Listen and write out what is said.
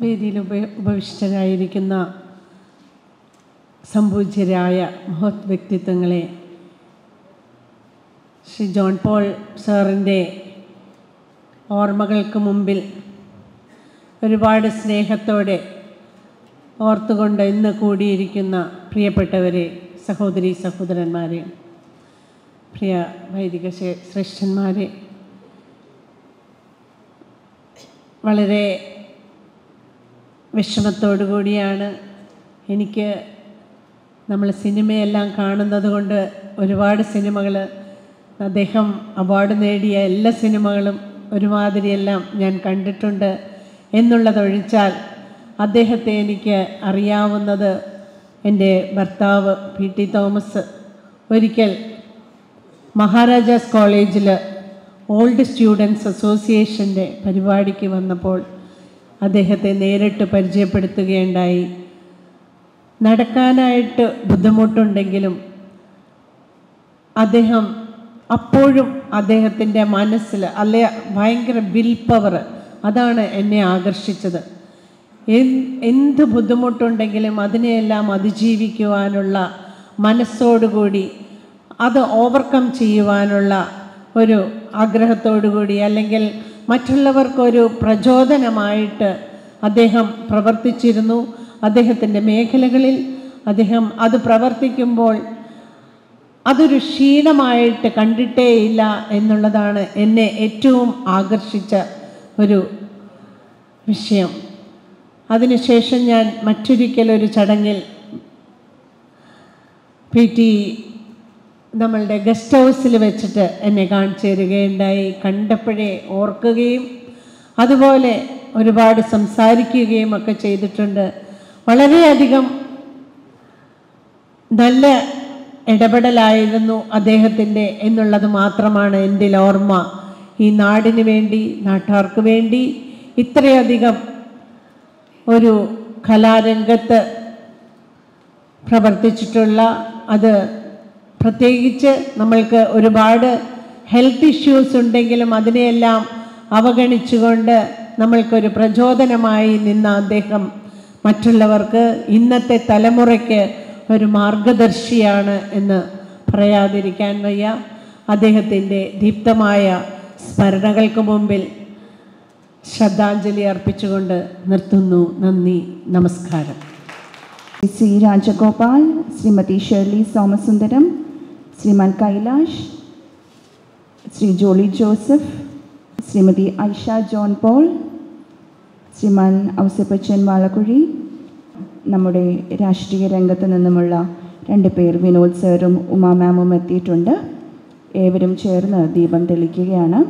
വേദിയിൽ ഉപ ഉപവിഷ്ടരായിരിക്കുന്ന സംപൂജ്യരായ മഹത് വ്യക്തിത്വങ്ങളെ ശ്രീ ജോൺ പോൾ സാറിന്റെ ഓർമ്മകൾക്ക് മുമ്പിൽ ഒരുപാട് സ്നേഹത്തോടെ ഓർത്തുകൊണ്ട് ഇന്ന് കൂടിയിരിക്കുന്ന പ്രിയപ്പെട്ടവരെ സഹോദരി സഹോദരന്മാരെ പ്രിയ വൈദിക ശ്രേഷ്ഠന്മാരെ വളരെ വിഷമത്തോടു കൂടിയാണ് എനിക്ക് നമ്മൾ സിനിമയെല്ലാം കാണുന്നത് കൊണ്ട് ഒരുപാട് സിനിമകൾ അദ്ദേഹം അവാർഡ് നേടിയ എല്ലാ സിനിമകളും ഒരുമാതിരിയെല്ലാം ഞാൻ കണ്ടിട്ടുണ്ട് എന്നുള്ളതൊഴിച്ചാൽ അദ്ദേഹത്തെ എനിക്ക് അറിയാവുന്നത് എന്റെ ഭർത്താവ് പി ടി തോമസ്. ഒരിക്കൽ മഹാരാജാസ് കോളേജിൽ ഓൾഡ് സ്റ്റുഡൻസ് അസോസിയേഷന്റെ പരിപാടിക്ക് വന്നപ്പോൾ അദ്ദേഹത്തെ നേരിട്ട് പരിചയപ്പെടുത്തുകയുണ്ടായി. നടക്കാനായിട്ട് ബുദ്ധിമുട്ടുണ്ടെങ്കിലും അദ്ദേഹം അപ്പോഴും അദ്ദേഹത്തിന്റെ മനസ്സിൽ അല്ലെ ഭയങ്കര വിൽ പവർ അതാണ് എന്നെ ആകർഷിച്ചത്. എന്ത് ബുദ്ധിമുട്ടുണ്ടെങ്കിലും അതിനെയെല്ലാം അതിജീവിക്കുവാനുള്ള മനസ്സോടുകൂടി അത് ഓവർകം ചെയ്യുവാനുള്ള ഒരു ആഗ്രഹത്തോടുകൂടി അല്ലെങ്കിൽ മറ്റുള്ളവർക്കൊരു പ്രചോദനമായിട്ട് അദ്ദേഹം പ്രവർത്തിച്ചിരുന്നു. അദ്ദേഹത്തിന്റെ മേഖലകളിൽ അദ്ദേഹം അത് പ്രവർത്തിക്കുമ്പോൾ അതൊരു ക്ഷീണമായിട്ട് കണ്ടിട്ടേയില്ല എന്നുള്ളതാണ് എന്നെ ഏറ്റവും ആകർഷിച്ച ഒരു വിഷയം. അതിനുശേഷം ഞാൻ മറ്റൊരിക്കലൊരു ചടങ്ങിൽ പി ടി നമ്മളുടെ ഗസ്റ്റ് ഹൗസിൽ വെച്ചിട്ട് എന്നെ കാണിച്ചു തരികയുണ്ടായി കണ്ടപ്പോഴേ ഓർക്കുകയും അതുപോലെ ഒരുപാട് സംസാരിക്കുകയും ഒക്കെ ചെയ്തിട്ടുണ്ട്. വളരെയധികം നല്ല ഇടപെടലായിരുന്നു അദ്ദേഹത്തിന്റെ എന്നുള്ളത് മാത്രമാണ് എന്റെ ഓർമ്മ. ഈ നാടിന് വേണ്ടി നാട്ടുകാർക്ക് വേണ്ടി ഇത്രയധികം ഒരു കലാരംഗത്ത് പ്രവർത്തിച്ചിട്ടുള്ള അത് പ്രത്യേകിച്ച് നമ്മൾക്ക് ഒരുപാട് ഹെൽത്ത് ഇഷ്യൂസ് ഉണ്ടെങ്കിലും അതിനെയെല്ലാം അവഗണിച്ചുകൊണ്ട് നമ്മൾക്കൊരു പ്രചോദനമായി നിന്ന അദ്ദേഹം മറ്റുള്ളവർക്ക് ഇന്നത്തെ തലമുറയ്ക്ക് ഒരു മാർഗദർശിയാണ് എന്ന് പറയാതിരിക്കാൻ വയ്യ. അദ്ദേഹത്തിന്റെ ദീപ്തമായ സ്മരണകൾക്ക് മുമ്പിൽ ശ്രദ്ധാഞ്ജലി അർപ്പിച്ചുകൊണ്ട് നിർത്തുന്നു. നന്ദി. നമസ്കാരം. Shri Rajagopal Shrimati Shirley Somasundaram Shriman Kailash Shri Jolly Joseph Shrimati Aisha John Paul Shriman Ousepachan Valakkuzhi നമ്മുടെ രാഷ്ട്രീയ രംഗത്ത് നിന്നുമുള്ള രണ്ട് പേർ വിനോദ് സാറും ഉമാ മാമും എത്തിയിട്ടുണ്ട്. ഏവരും ചേർന്ന് ദീപം തെളിക്കുകയാണ്.